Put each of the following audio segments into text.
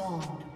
Spawned.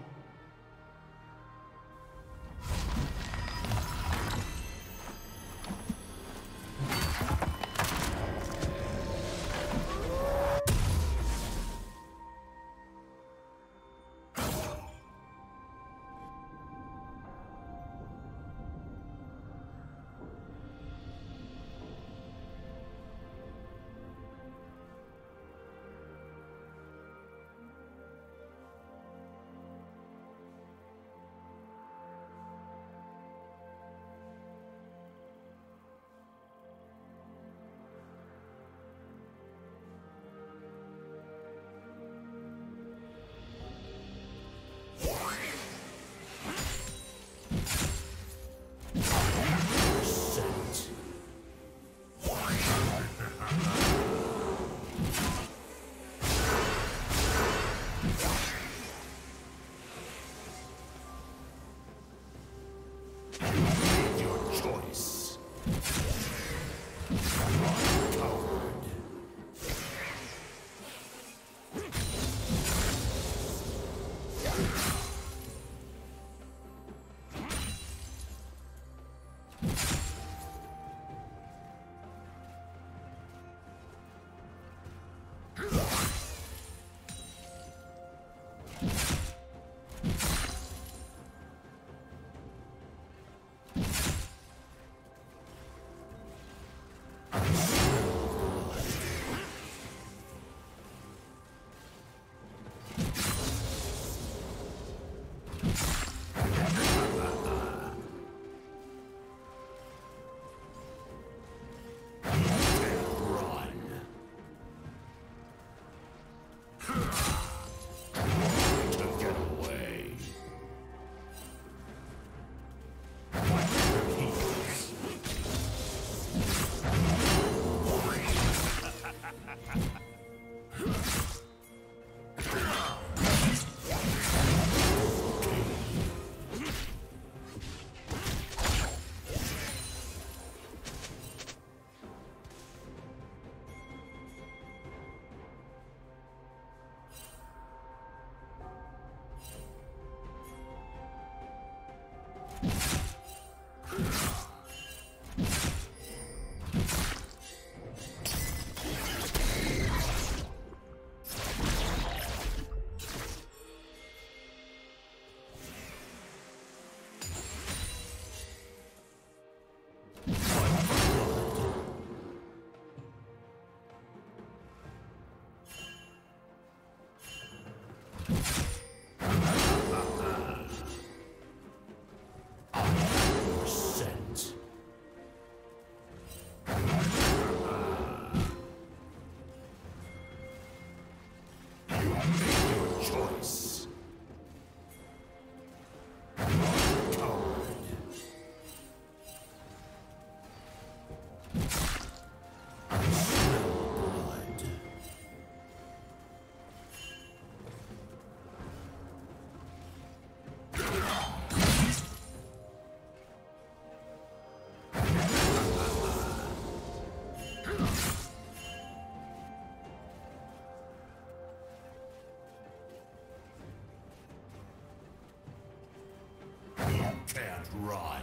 can't run.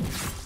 Dragon.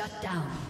Shut down.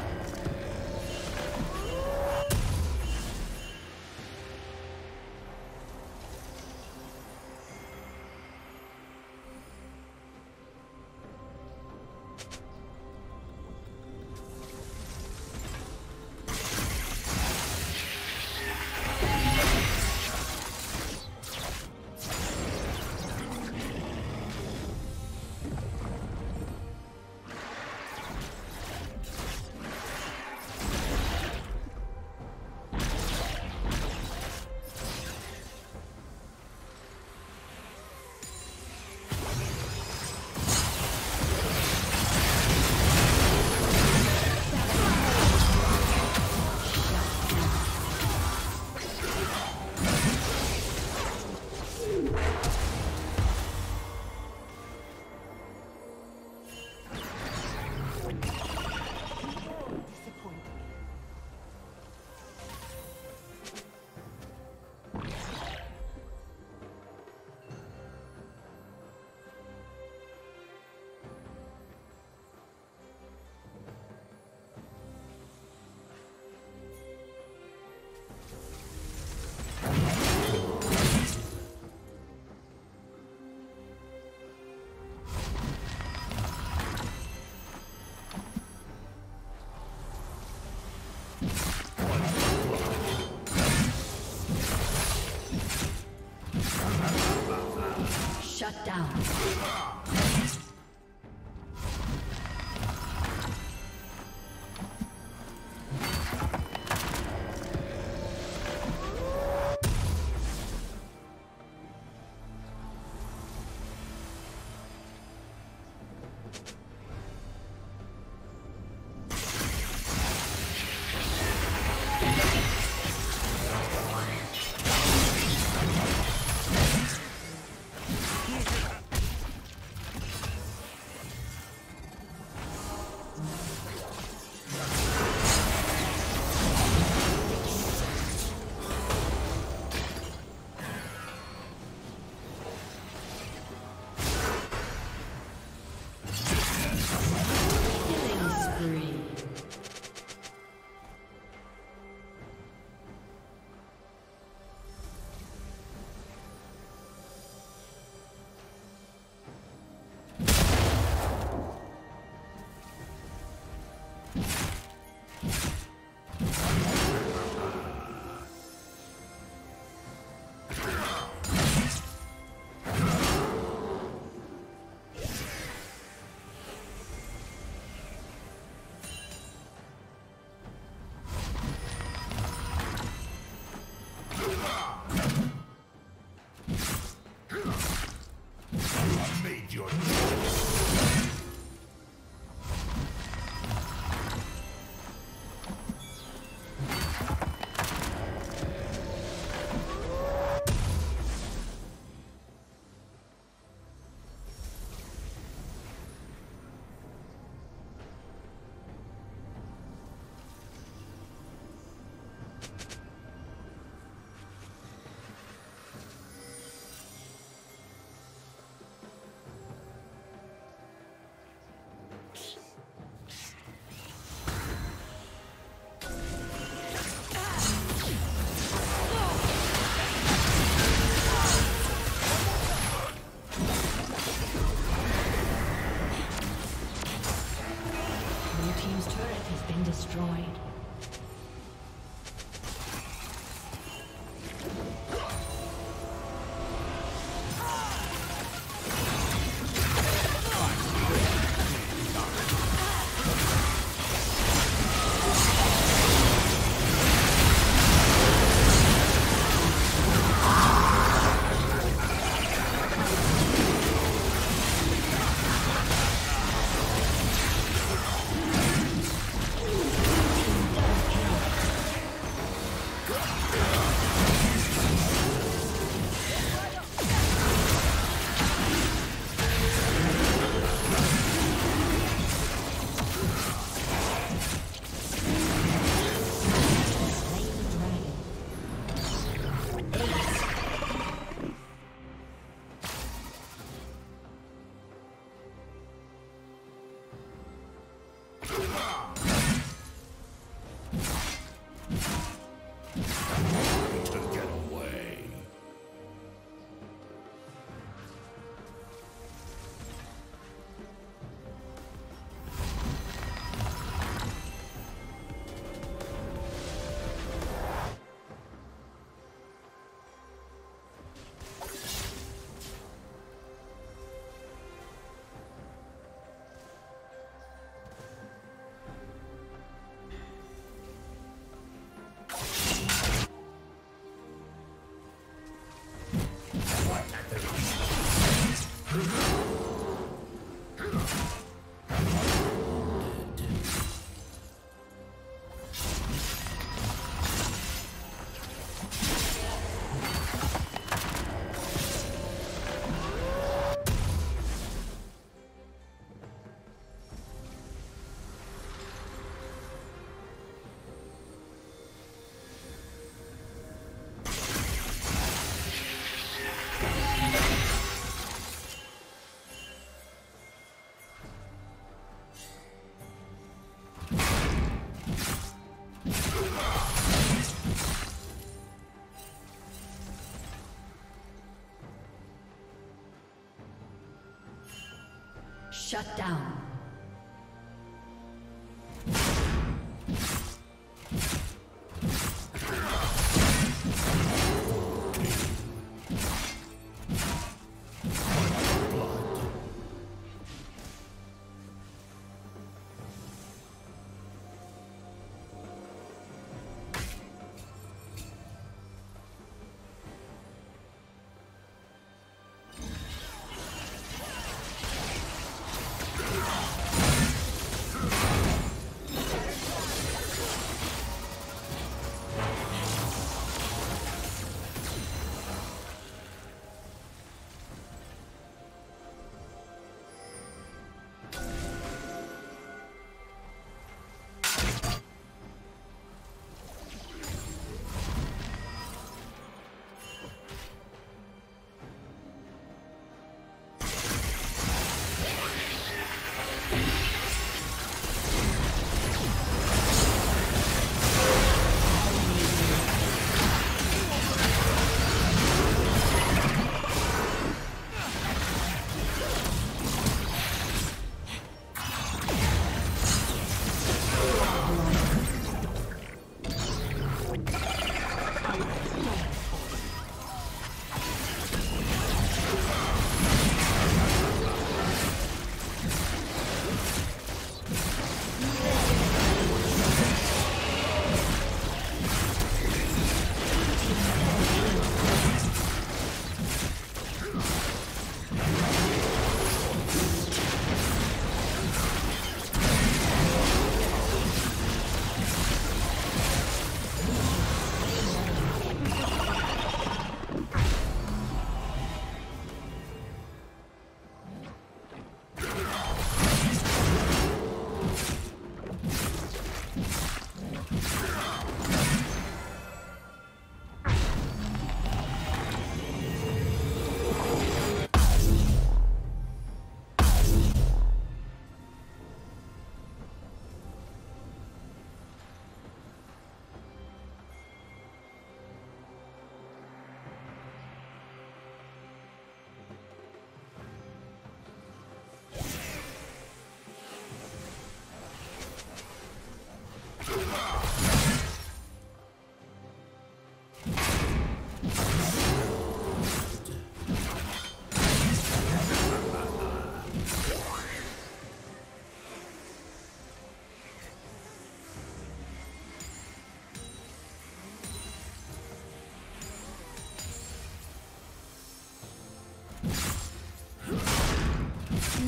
Shut down.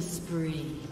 spree.